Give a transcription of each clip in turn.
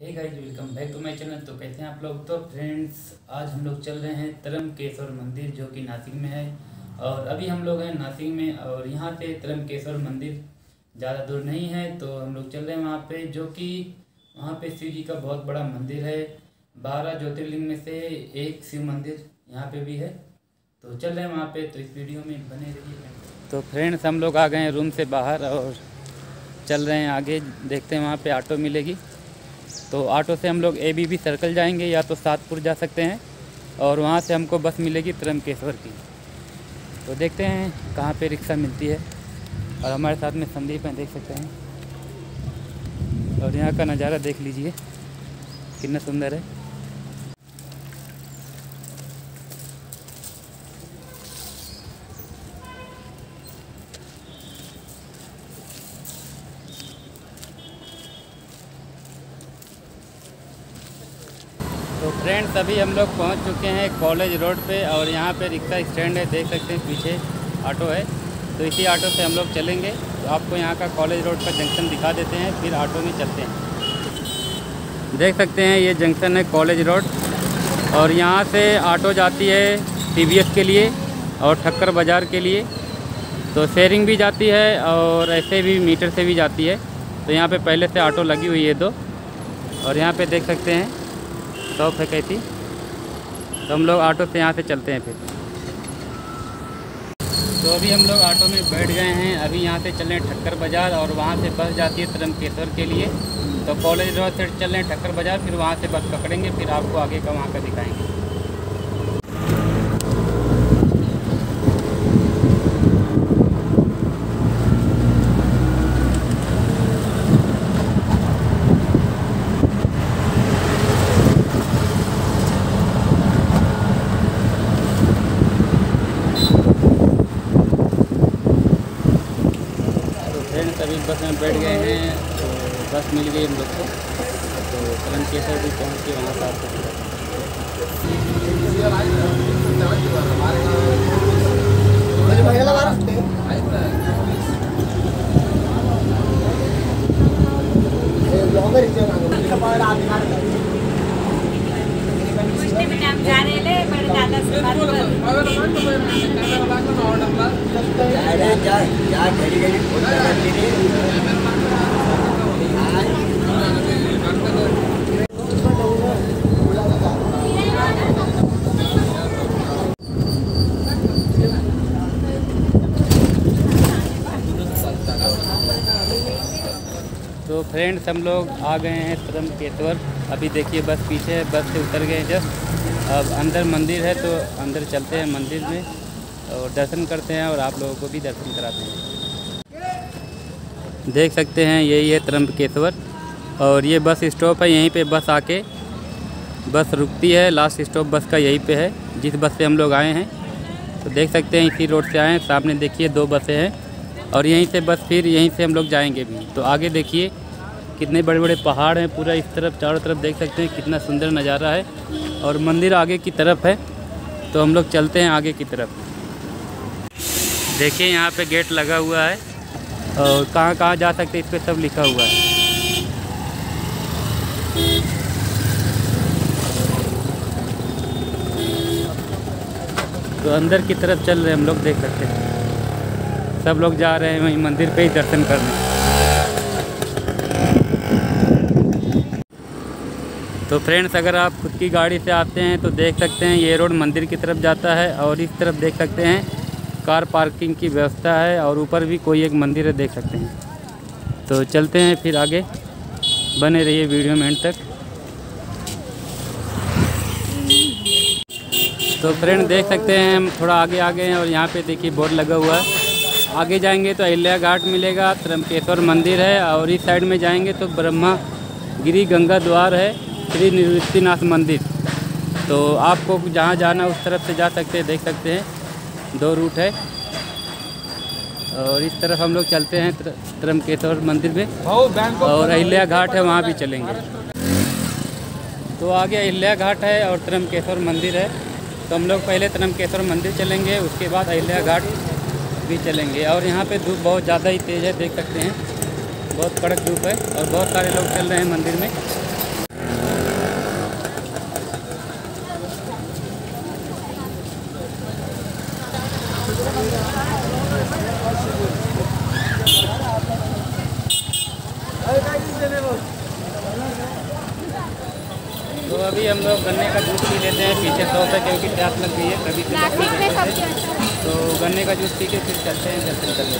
Hey guys welcome back to my channel तो कैसे हैं आप लोग। तो फ्रेंड्स आज हम लोग चल रहे हैं तरम तरमकेश्वर मंदिर, जो कि नासिक में है। और अभी हम लोग हैं नासिक में, और यहाँ से तरमकेश्वर मंदिर ज़्यादा दूर नहीं है। तो हम लोग चल रहे हैं वहाँ पे, जो कि वहाँ पे शिव जी का बहुत बड़ा मंदिर है। बारह ज्योतिर्लिंग में से एक शिव मंदिर यहाँ पर भी है। तो चल रहे हैं वहाँ पर तो इस वीडियो में बने रहिए। तो फ्रेंड्स हम लोग आ गए हैं रूम से बाहर, और चल रहे हैं आगे। देखते हैं वहाँ पर ऑटो मिलेगी। तो ऑटो से हम लोग ए बी बी सर्कल जाएँगे, या तो सातपुर जा सकते हैं, और वहाँ से हमको बस मिलेगी त्रमकेश्वर की। तो देखते हैं कहाँ पे रिक्शा मिलती है। और हमारे साथ में संदीप हैं, देख सकते हैं। और यहाँ का नज़ारा देख लीजिए, कितना सुंदर है तो फ्रेंड्स अभी हम लोग पहुँच चुके हैं कॉलेज रोड पे और यहाँ पे रिक्शा स्टैंड है, देख सकते हैं, पीछे ऑटो है। तो इसी ऑटो से हम लोग चलेंगे। तो आपको यहाँ का कॉलेज रोड का जंक्शन दिखा देते हैं, फिर ऑटो में चलते हैं। देख सकते हैं, ये जंक्शन है कॉलेज रोड और यहाँ से ऑटो जाती है टी के लिए और ठक्कर बाज़ार के लिए। तो शेयरिंग भी जाती है और ऐसे भी मीटर से भी जाती है। तो यहाँ पे पहले से ऑटो लगी हुई है दो और यहाँ पे देख सकते हैं शॉप है कैसी तो हम लोग ऑटो से यहाँ से चलते हैं फिर। तो अभी हम लोग ऑटो में बैठ गए हैं। अभी यहाँ से चल रहे हैं ठक्कर बाज़ार और वहाँ से बस जाती है त्रमकेश्वर के लिए। तो कॉलेज रोड से चल रहे हैं ठक्कर बाज़ार, फिर वहाँ से बस पकड़ेंगे, फिर आपको आगे का वहाँ का दिखाएँगे। फ्रेंड्स अभी बस में बैठ गए हैं तो बस मिल गई हम लोग को। तो तरमकेश्वर भी पहुँच के वहाँ से आपको ले दादा से बात कर तो फ्रेंड्स हम लोग आ गए हैं तरमकेश्वर अभी देखिए बस पीछे है बस से उतर गए जस्ट अब अंदर मंदिर है तो अंदर चलते हैं मंदिर में और दर्शन करते हैं और आप लोगों को भी दर्शन कराते हैं। देख सकते हैं यही है तरमकेश्वर और ये बस स्टॉप है, यहीं पे बस आके बस रुकती है लास्ट स्टॉप बस का यहीं पे है, जिस बस से हम लोग आए हैं। तो देख सकते हैं, इसी रोड से आए हैं, सामने देखिए दो बसें हैं और यहीं से बस फिर यहीं से हम लोग जाएँगे भी। तो आगे देखिए कितने बड़े बड़े पहाड़ हैं, पूरा इस तरफ़, चारों तरफ़ देख सकते हैं, कितना सुंदर नज़ारा है और मंदिर आगे की तरफ़ है तो हम लोग चलते हैं आगे की तरफ़। देखिए, यहाँ पे गेट लगा हुआ है और कहाँ कहाँ जा सकते हैं, इस पर सब लिखा हुआ है। तो अंदर की तरफ़ चल रहे हम लोग, देख सकते हैं। सब लोग जा रहे हैं वहीं मंदिर पे ही दर्शन करने। तो फ्रेंड्स, अगर आप खुद की गाड़ी से आते हैं तो देख सकते हैं ये रोड मंदिर की तरफ़ जाता है और इस तरफ़ देख सकते हैं कार पार्किंग की व्यवस्था है और ऊपर भी कोई एक मंदिर है, देख सकते हैं। तो चलते हैं फिर आगे, बने रहिए वीडियो में एंड तक। तो फ्रेंड, देख सकते हैं हम थोड़ा आगे आ गए हैं और यहाँ पे देखिए बोर्ड लगा हुआ है। आगे जाएँगे तो अहिल्या घाट मिलेगा तरमकेश्वर मंदिर है और इस साइड में जाएँगे तो ब्रह्मा गिरी गंगा द्वार है। श्री निवृत्तिनाथ मंदिर। तो आपको जहाँ जाना उस तरफ़ से जा सकते हैं, देख सकते हैं। दो रूट है। और इस तरफ़ हम लोग चलते हैं तर- तरमकेश्वर मंदिर में। और अहिल्या घाट है, वहाँ भी चलेंगे। तो आगे अहिल्या घाट है और तरमकेश्वर मंदिर है। तो हम लोग पहले तरमकेश्वर मंदिर चलेंगे, उसके बाद अहिल्या घाट भी चलेंगे। और यहाँ पे धूप बहुत ज़्यादा ही तेज़ है, देख सकते हैं। बहुत कड़क धूप है और बहुत सारे लोग चल रहे हैं मंदिर में अभी हम लोग गन्ने का जूस पी लेते हैं पीछे सौ है क्योंकि प्यास लग गई है कभी। अच्छा तो गन्ने का जूस पी के फिर चलते हैं दर्शन करने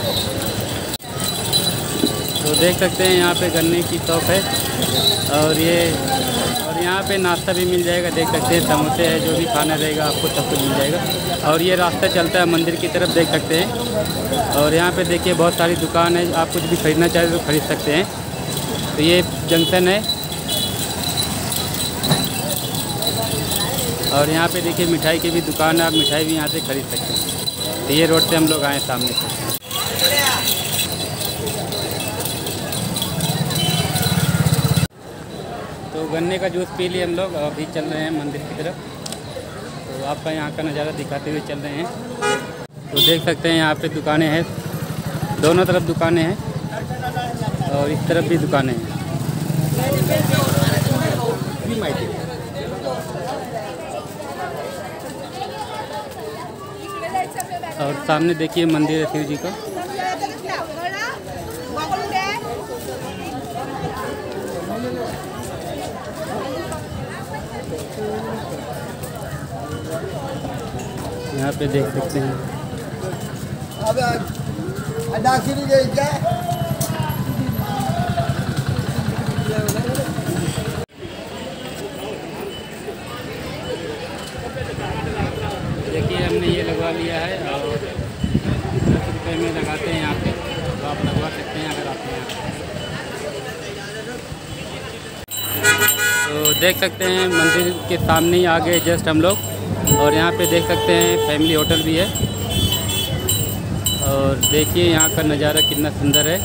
तो देख सकते हैं यहाँ पे गन्ने की शॉप है। और ये और यहाँ पे नाश्ता भी मिल जाएगा देख सकते हैं समोसे है जो भी खाना रहेगा आपको सब कुछ मिल जाएगा। और ये रास्ता चलता है मंदिर की तरफ़ देख सकते हैं। और यहाँ पे देखिए बहुत सारी दुकान है आप कुछ भी खरीदना चाहें तो खरीद सकते हैं। तो ये जंक्शन है। और यहाँ पे देखिए मिठाई की भी दुकान है, आप मिठाई भी यहाँ से खरीद सकते हैं। तो ये रोड से हम लोग आए सामने से। तो गन्ने का जूस पी लिए हम लोग अभी चल रहे हैं मंदिर की तरफ़। तो आपका यहाँ का नज़ारा दिखाते हुए चल रहे हैं। तो देख सकते हैं यहाँ पे दुकानें हैं। दोनों तरफ़ दुकानें हैं, और इस तरफ़ भी दुकानें हैं। और सामने देखिए मंदिर है शिव जी का। यहाँ पे देख सकते हैं अब दाखिल गई क्या देखिए हमने ये लगवा लिया है और दस रुपये में लगाते हैं यहाँ पे तो आप लगवा सकते हैं अगर आपके यहाँ तो देख सकते हैं, मंदिर के सामने ही आ गए जस्ट हम लोग, और यहाँ पे देख सकते हैं फैमिली होटल भी है। और देखिए यहाँ का नज़ारा कितना सुंदर है।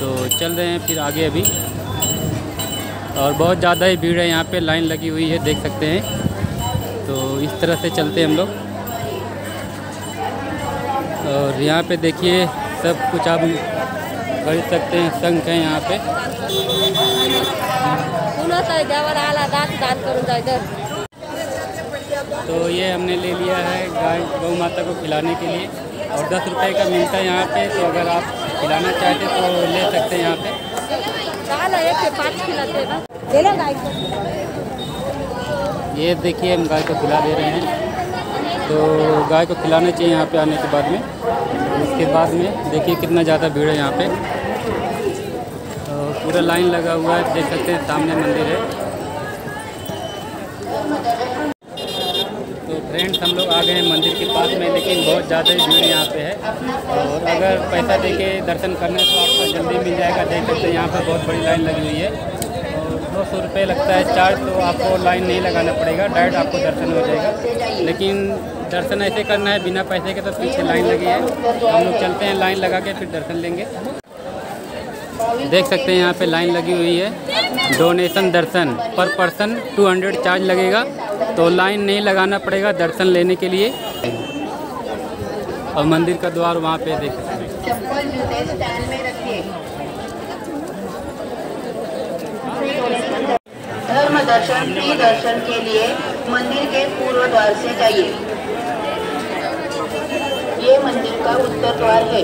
तो चल रहे हैं फिर आगे अभी। और बहुत ज़्यादा ही भीड़ है, यहाँ पे लाइन लगी हुई है, देख सकते हैं। तो इस तरह से चलते हैं हम लोग। और यहाँ पे देखिए, सब कुछ आप खरीद सकते हैं शंख है यहाँ पे। तो ये हमने ले लिया है गाय, गौ माता को खिलाने के लिए। और दस रुपए का मिलता है यहाँ पे तो अगर आप खिलाना चाहते तो ले सकते हैं यहाँ पे। ये देखिए, हम गाय को खिला दे रहे हैं। तो गाय को खिलाना चाहिए यहाँ पे आने के बाद में। उसके बाद में देखिए कितना ज़्यादा भीड़ है यहाँ पे। पूरा लाइन लगा हुआ है, देख सकते हैं, सामने मंदिर है। तो फ्रेंड्स हम लोग आ गए हैं मंदिर के पास में, लेकिन बहुत ज़्यादा ही भीड़ यहाँ पे है। और अगर पैसा दे के दर्शन करने तो आपको जल्दी मिल जाएगा, देख सकते हैं, यहाँ पर बहुत बड़ी लाइन लगी हुई है। और दो सौ रुपये लगता है चार्ज तो आपको लाइन नहीं लगाना पड़ेगा डायरेक्ट आपको दर्शन हो जाएगा। लेकिन दर्शन ऐसे करना है, बिना पैसे के तो पीछे लाइन लगी है। हम लोग चलते हैं, लाइन लगा के फिर दर्शन लेंगे। देख सकते हैं यहाँ पे लाइन लगी हुई है। डोनेशन दर्शन पर पर्सन 200 चार्ज लगेगा। तो लाइन नहीं लगाना पड़ेगा दर्शन लेने के लिए। और मंदिर का द्वार वहाँ पे देख सकते हैं। धर्म दर्शन फ्री दर्शन के लिए मंदिर के पूर्व द्वार से जाइए। ये मंदिर का उत्तर द्वार है।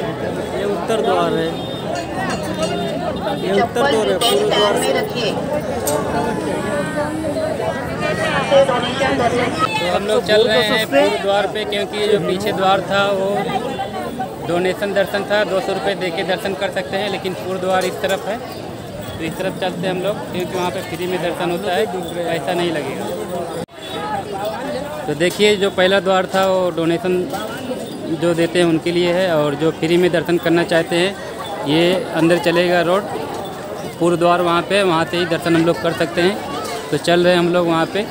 ये उत्तर द्वार है। चप्पल पूर्व द्वार में रखिए। तो हम लोग चल रहे हैं पूर्व द्वार पे क्योंकि जो पीछे द्वार था वो डोनेशन दर्शन था। दो सौ रुपये दे के दर्शन कर सकते हैं लेकिन पूर्व द्वार इस तरफ़ है। तो इस तरफ़ चलते हैं हम लोग क्योंकि वहाँ पे फ्री में दर्शन होता है पैसा नहीं लगेगा। तो देखिए जो पहला द्वार था वो डोनेशन जो देते हैं उनके लिए है और जो फ्री में दर्शन करना चाहते हैं ये अंदर चलेगा रोड। पूर्व द्वार वहाँ पे वहाँ से ही दर्शन हम लोग कर सकते हैं। तो चल रहे हैं हम लोग वहाँ पे।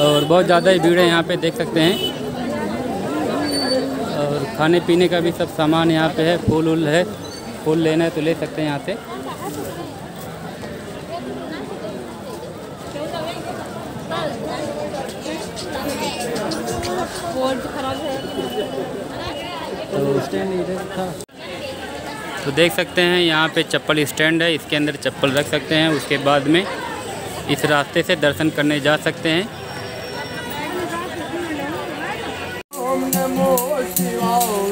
और बहुत ज़्यादा ही भीड़ है यहाँ पे देख सकते हैं। और खाने पीने का भी सब सामान यहाँ पे है फूल उल है। फूल लेना है तो ले सकते हैं यहाँ से। तो स्टैंड इधर था तो देख सकते हैं, यहाँ पे चप्पल स्टैंड है, इसके अंदर चप्पल रख सकते हैं, उसके बाद में इस रास्ते से दर्शन करने जा सकते हैं। ओम नमो शिवाय।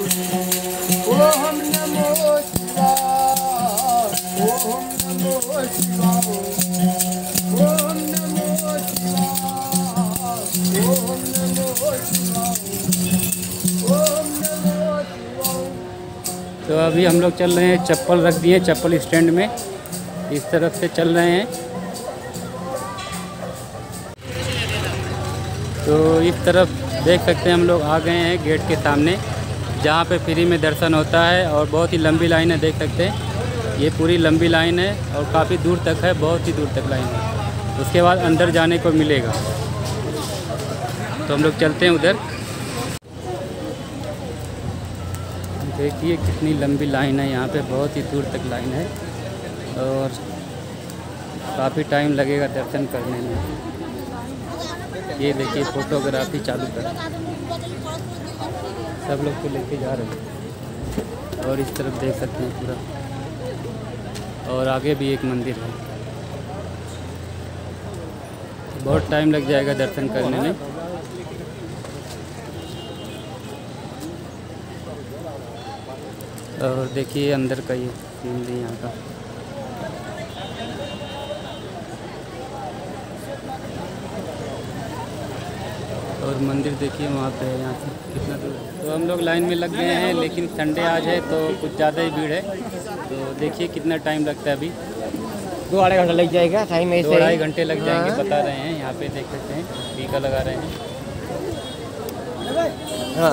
तो अभी हम लोग चल रहे हैं, चप्पल रख दिए, चप्पल स्टैंड में। इस तरफ़ से चल रहे हैं। तो इस तरफ़ देख सकते हैं हम लोग आ गए हैं गेट के सामने, जहाँ पे फ्री में दर्शन होता है और बहुत ही लंबी लाइन है, देख सकते हैं। ये पूरी लंबी लाइन है और काफ़ी दूर तक है, बहुत ही दूर तक लाइन है। उसके बाद अंदर जाने को मिलेगा। तो हम लोग चलते हैं उधर। देखिए कितनी लंबी लाइन है, यहाँ पे बहुत ही दूर तक लाइन है और काफ़ी टाइम लगेगा दर्शन करने में। ये देखिए फोटोग्राफी चालू कर। सब लोग को लेके जा रहे हैं और इस तरफ़ देख सकते हैं पूरा। और आगे भी एक मंदिर है। बहुत टाइम लग जाएगा दर्शन करने में। और देखिए अंदर का ये सीनरी यहाँ का। और मंदिर देखिए वहाँ पे है यहाँ से। कितना दूर? तो हम लोग लाइन में लग गए हैं लेकिन संडे आज है तो कुछ ज़्यादा ही भीड़ है। तो देखिए कितना टाइम लगता है अभी। दो अढ़ाई घंटा लग जाएगा टाइम दो ऐसे अढ़ाई घंटे लग जाएँगे हाँ। बता रहे हैं यहाँ पे देख सकते हैं टीका लगा रहे हैं। हाँ।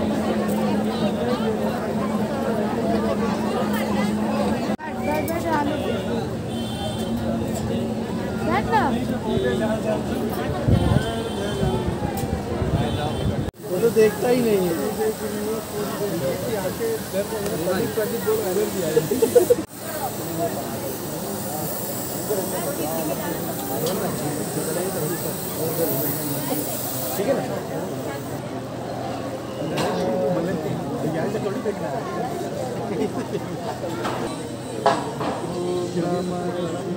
देखता ही नहीं है।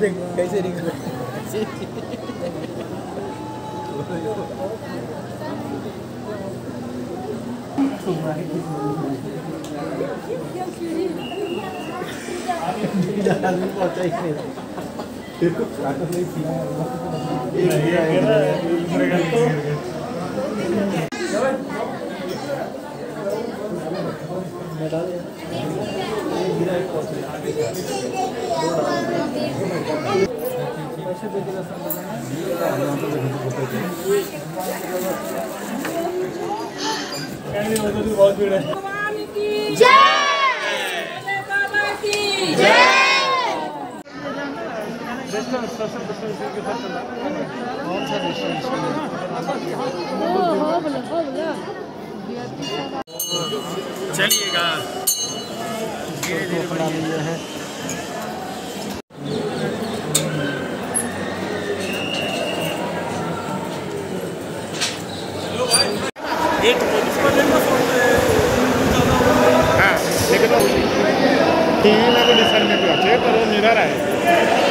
देख कैसे निकल आदमी पहुँचा ही नहीं तेरे को काटो नहीं अपना लिया है Yes.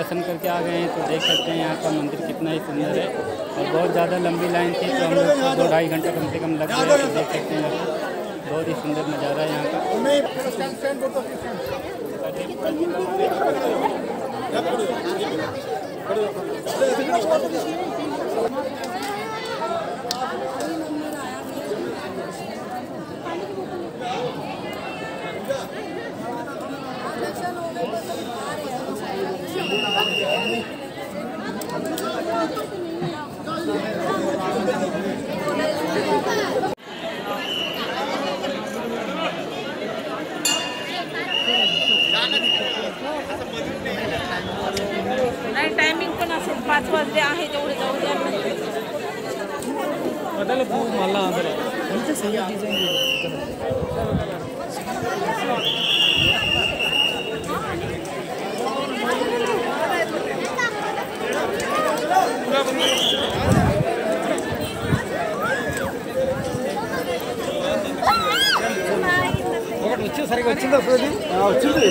दर्शन करके आ गए हैं तो देख सकते हैं यहाँ का मंदिर कितना ही सुंदर है। और बहुत ज़्यादा लंबी लाइन थी तो हम लोग को दो ढाई घंटा कम से कम लग गया तो देख सकते हैं यहाँ बहुत ही सुंदर नज़ारा है यहाँ का। नाही टायमिंग पण असेल. पाच वाजले आहे तेवढे जाऊ द्या. ना. వచ్చింది సరిగా వచ్చిందా వచ్చింది